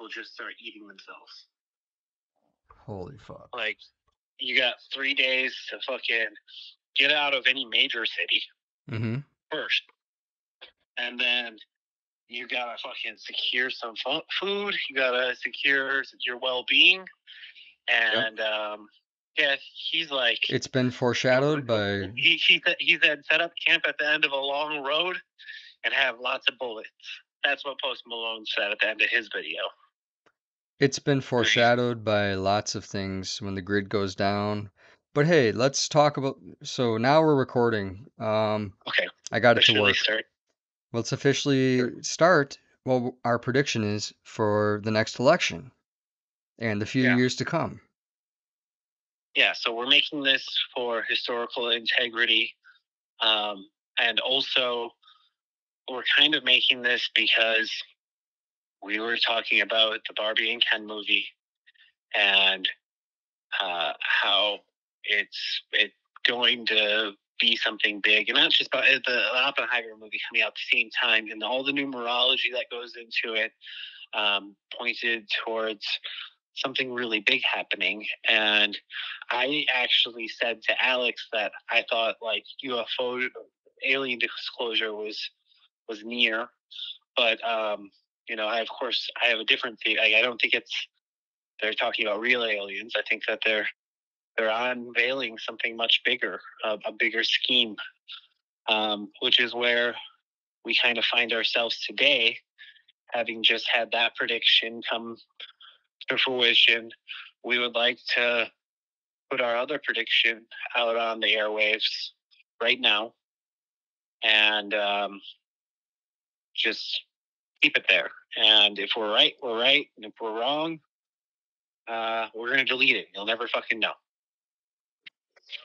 people just start eating themselves. Holy fuck. Like, you got three days to fucking get out of any major city Mm-hmm. first, and then you gotta fucking secure some fu- food. You gotta secure your well being, and um, yeah, he's like It's been foreshadowed by he he he said set up camp at the end of a long road and have lots of bullets. That's what Post Malone said at the end of his video. It's been foreshadowed by lots of things when the grid goes down. But hey, let's talk about so now we're recording. Um Okay, I got it to work. start. Let's officially start well our prediction is for the next election and the few Yeah. years to come. Yeah, so we're making this for historical integrity, um, and also we're kind of making this because we were talking about the Barbie and Ken movie and uh, how it's it going to be something big, and not just about uh, the Oppenheimer movie coming out at the same time, and all the numerology that goes into it um, pointed towards something really big happening. And I actually said to Alex that I thought like UFO alien disclosure was was near, but um, you know, I of course I have a different theory. I, I don't think it's they're talking about real aliens. I think that they're they're unveiling something much bigger, a, a bigger scheme, um, which is where we kind of find ourselves today, having just had that prediction come to fruition. We would like to put our other prediction out on the airwaves right now and um, just keep it there. And if we're right, we're right. And if we're wrong, uh, we're going to delete it. You'll never fucking know.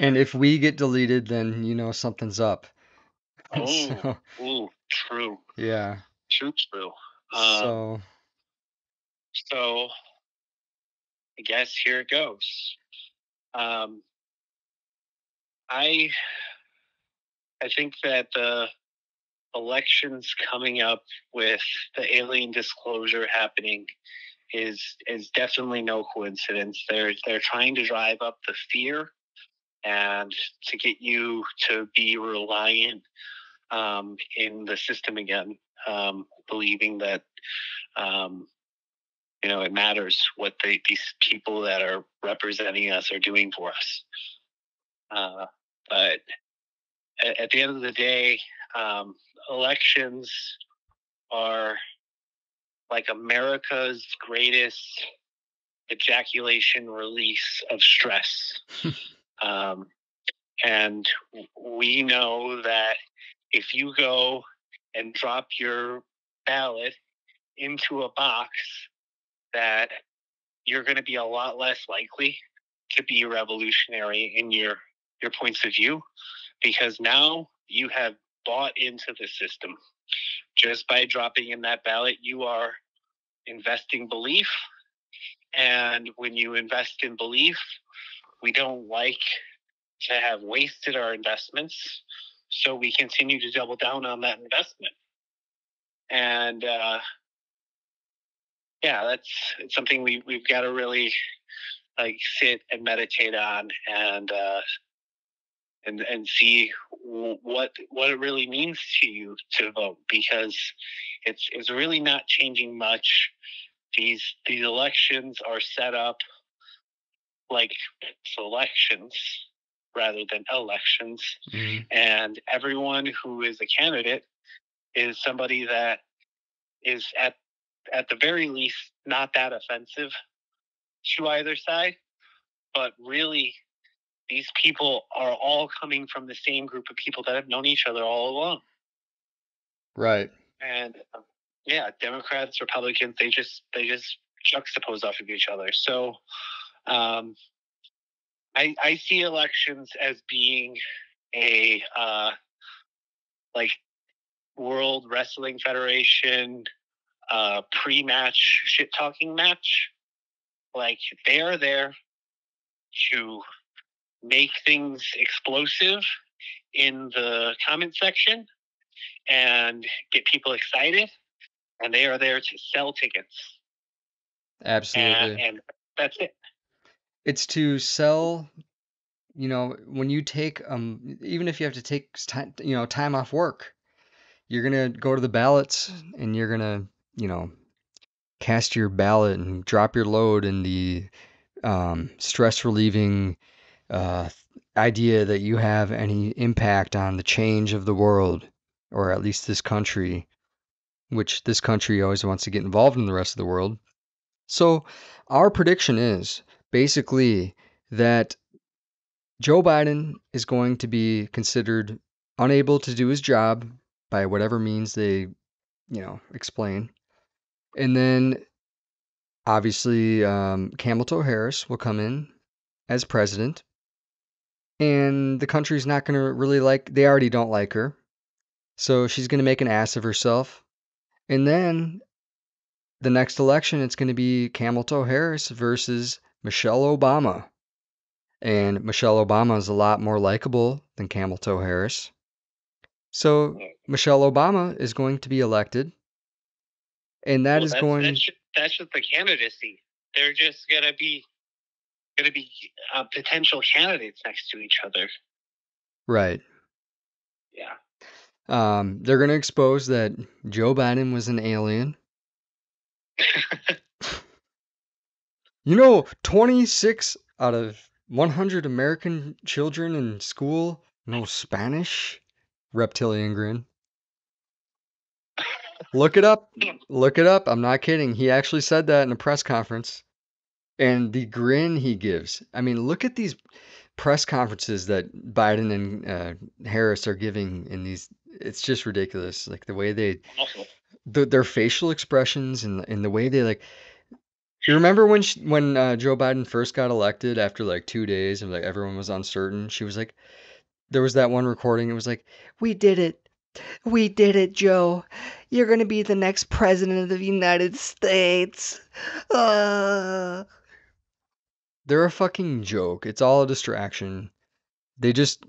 And if we get deleted then you know something's up. Oh, so, ooh, true. yeah. True, true. Um, So So I guess here it goes. Um, I I think that the elections coming up with the alien disclosure happening is is definitely no coincidence. They're they're trying to drive up the fear and to get you to be reliant um, in the system again, um, believing that um, you know it matters what the, these people that are representing us are doing for us. Uh, but at, at the end of the day, um, elections are like America's greatest ejaculation release of stress. um, and we know that if you go and drop your ballot into a box, that you're going to be a lot less likely to be revolutionary in your your points of view because now you have bought into the system. Just by dropping in that ballot you are investing belief. And when you invest in belief we don't like to have wasted our investments. So we continue to double down on that investment. And uh, yeah that's something we, we've got to really like sit and meditate on and uh, and and see what what it really means to you to vote because it's it's really not changing much these these elections are set up like selections rather than elections mhm. and everyone who is a candidate is somebody that is at at the very least not that offensive to either side but really these people are all coming from the same group of people that have known each other all along. Right. and um, yeah democrats republicans they just they just juxtapose off of each other. So um i i see elections as being a uh like world wrestling federation uh pre-match shit talking match. Like they are there to make things explosive in the comment section and get people excited and they are there to sell tickets Absolutely. And, and that's it. It's to sell, you know, when you take um even if you have to take time, you know, time off work, you're going to go to the ballots and you're going to, you know, cast your ballot and drop your load in the um, stress relieving uh, idea that you have any impact on the change of the world, or at least this country, which this country always wants to get involved in the rest of the world. So, our prediction is basically that Joe Biden is going to be considered unable to do his job by whatever means they, you know, explain. And then obviously um, Harris will come in as president, and the country's not going to really like. They already don't like her, so she's going to make an ass of herself. And then the next election, it's going to be Kamala Harris versus Michelle Obama. And Michelle Obama is a lot more likable than Kamala Harris. So Michelle Obama is going to be elected. And that well, is going that's just, that's just the candidacy. They're just gonna be gonna be uh, potential candidates next to each other. right. Yeah. Um, they're going to expose that Joe Biden was an alien. You know, 26 out of 100 American children in school know Spanish. Reptilian grin. Look it up. Look it up. I'm not kidding. He actually said that in a press conference. And the grin he gives. I mean, look at these press conferences that Biden and uh, Harris are giving in these. It's just ridiculous. Like the way they, the, their facial expressions and, and the way they like. You remember when she, when uh, Joe Biden first got elected after like two days and like everyone was uncertain? She was like, there was that one recording. It was like, "We did it, we did it, Joe. You're gonna be the next president of the United States." Uh. They're a fucking joke. It's all a distraction. They just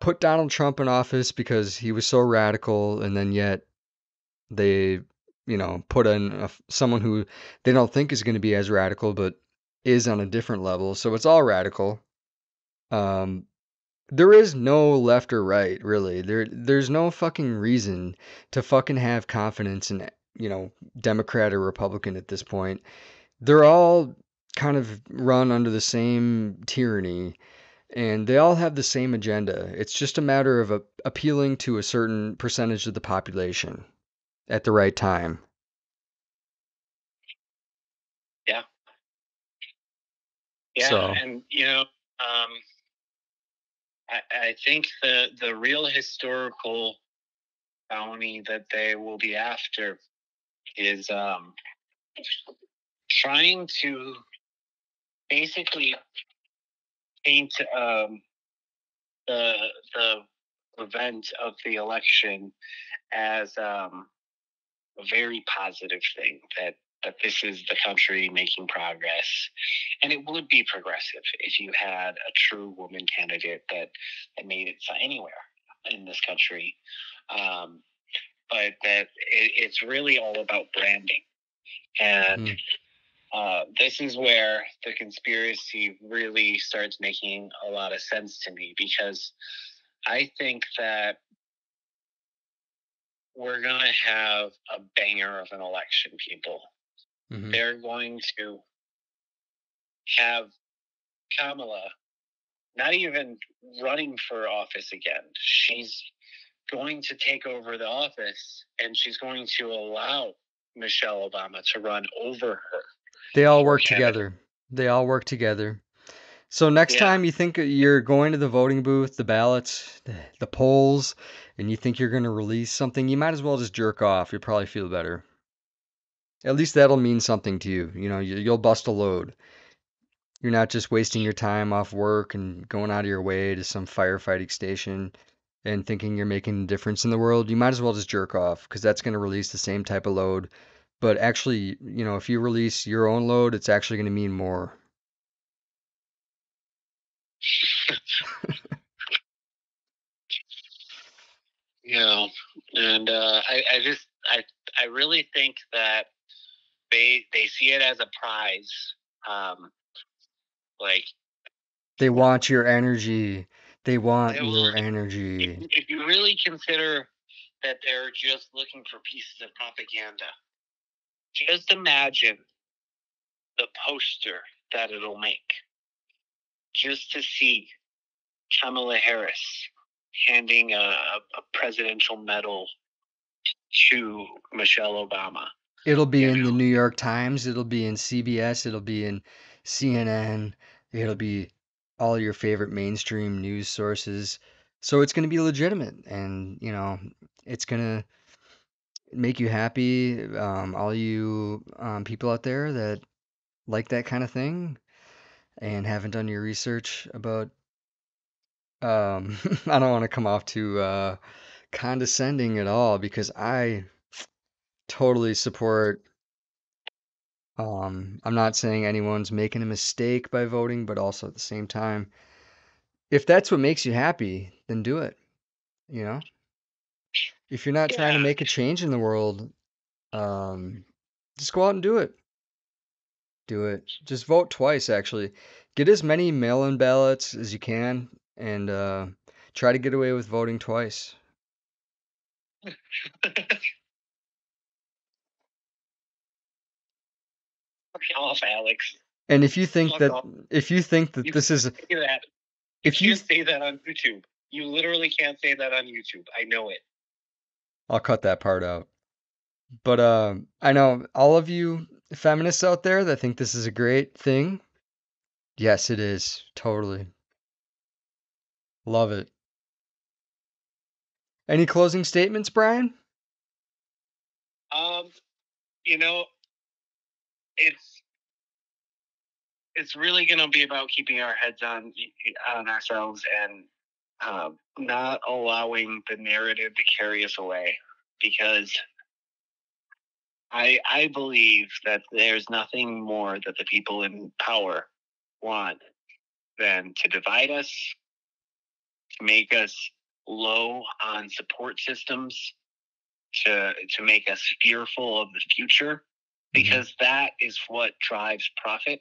put Donald Trump in office because he was so radical, and then yet they, you know, put in a, someone who they don't think is going to be as radical, but is on a different level. So it's all radical. Um, there is no left or right, really. There, there's no fucking reason to fucking have confidence in, you know, Democrat or Republican at this point. They're all kind of run under the same tyranny and they all have the same agenda. It's just a matter of a, appealing to a certain percentage of the population at the right time. Yeah. Yeah, So- and you know, um, I, I think the the real historical bounty that they will be after is um, trying to basically paint um, the the event of the election as um, a very positive thing that that this is the country making progress. And it would be progressive if you had a true woman candidate that, that made it anywhere in this country. Um, but that it, it's really all about branding. And Mhm. Uh, this is where the conspiracy really starts making a lot of sense to me because I think that we're going to have a banger of an election, people. Mhm. They're going to have Kamala not even running for office again. She's going to take over the office and she's going to allow Michelle Obama to run over her. They all work together. They all work together. So next Yeah. time you think you're going to the voting booth, the ballots, the, the polls, and you think you're going to release something, you might as well just jerk off. You'll probably feel better. At least that'll mean something to you. You know, you'll bust a load. You're not just wasting your time off work and going out of your way to some firefighting station and thinking you're making a difference in the world. You might as well just jerk off because that's going to release the same type of load. But actually, you know, if you release your own load, it's actually going to mean more. yeah, and uh, I, I just, I, I really think that they they see it as a prize. Um, like They want your energy. They want They your energy. if, if you really consider that they're just looking for pieces of propaganda, just imagine the poster that it'll make. Just to see Kamala Harris handing a, a presidential medal to Michelle Obama. It'll be you in the. New York Times. It'll be in CBS. It'll be in CNN. It'll be all your favorite mainstream news sources. So it's going to be legitimate, and you know, it's going to make you happy. Um, all you um, people out there that like that kind of thing and haven't done your research about. Um, I don't want to come off too uh, condescending at all because I totally support um, I'm not saying anyone's making a mistake by voting, but also at the same time, if that's what makes you happy, then do it. You know? If you're not trying to Yeah. make a change in the world, um, just go out and do it. Do it. Just vote twice, actually. Get as many mail-in ballots as you can and uh, try to get away with voting twice. Fuck off, Alex. And if you think Fuck that off. if you think that You this is Say that. if You you can't say that on YouTube. You literally can't say that on YouTube. I know it. I'll cut that part out. But um, I know all of you feminists out there that think this is a great thing. Yes, it is. Totally. Love it. Any closing statements, Brian? Um, you know, it's it's really going to be about keeping our heads on on ourselves and um, not allowing the narrative to carry us away, because I I believe that there's nothing more that the people in power want than to divide us, to make us low on support systems, to to make us fearful of the future because that is what drives profit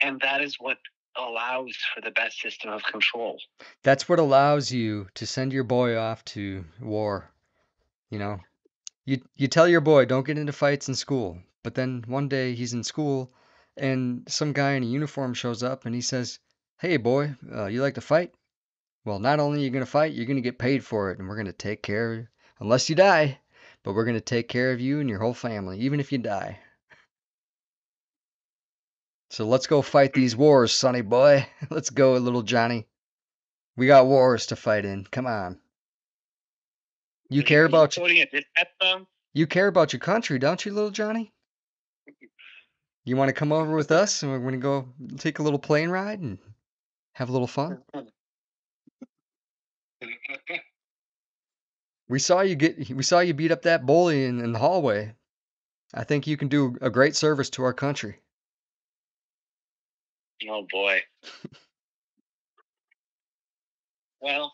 and that is what allows for the best system of control That's what allows you to send your boy off to war. You know, you you tell your boy don't get into fights in school, but then one day he's in school and some guy in a uniform shows up and he says, "Hey boy, uh, you like to fight? Well, not only are you gonna fight, you're gonna get paid for it, and we're gonna take care of you, unless you die, but we're gonna take care of you and your whole family, even if you die." So let's go fight these wars, sonny boy. Let's go, little Johnny. We got wars to fight in. Come on. You care about quoting a dispatch song you care about your country, don't you, little Johnny? You want to come over with us and we're going to go take a little plane ride and have a little fun? We saw you get we saw you beat up that bully in, in the hallway. I think you can do a great service to our country. Oh boy well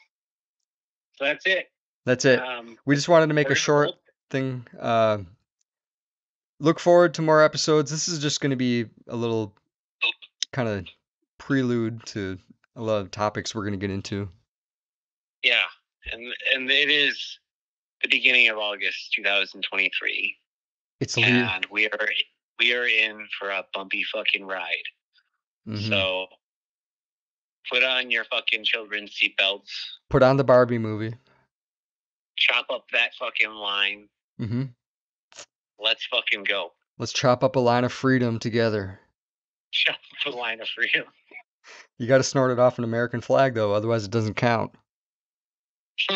so that's it That's it. um We just wanted to make a short thing. Uh, look forward to more episodes. This is just going to be a little kind of prelude to a lot of topics we're going to get into. yeah and and it is the beginning of august 2023 It's and we are we are in for a bumpy fucking ride Mhm. So put on your fucking children's seatbelts, Put on the Barbie movie. chop up that fucking line. Mm-hmm. Let's fucking go. Let's chop up a line of freedom together. Chop up the line of freedom. You got to snort it off an American flag though, otherwise it doesn't count.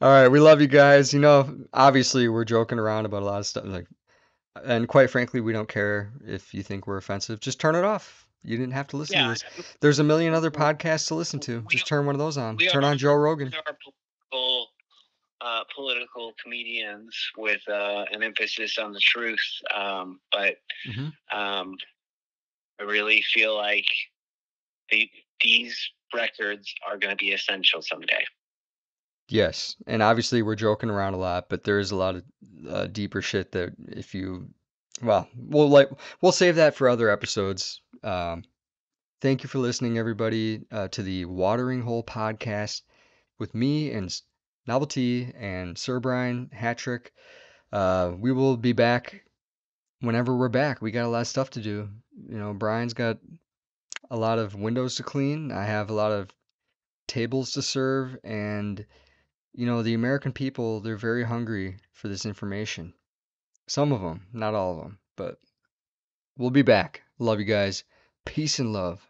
All right, we love you guys. You know, obviously we're joking around about a lot of stuff like and quite frankly, we don't care if you think we're offensive. Just turn it off. You didn't have to listen to this. There's a million other podcasts to listen to. Just turn one of those on. Turn on Joe Rogan. political, uh, political comedians with uh, an emphasis on the truth. Um, but hmm um, I really feel like the, these records are going to be essential someday. Yes, and obviously we're joking around a lot, but there is a lot of uh, deeper shit that if you, well, we'll like we'll save that for other episodes. Um, thank you for listening, everybody, uh, to the Watering Whole podcast with me and Novel T and Sir Brian Hatrick. Uh, we will be back whenever we're back. We got a lot of stuff to do. You know, Brian's got a lot of windows to clean. I have a lot of tables to serve, and you know, the American people, they're very hungry for this information. Some of them, not all of them, but we'll be back. Love you guys. Peace and love.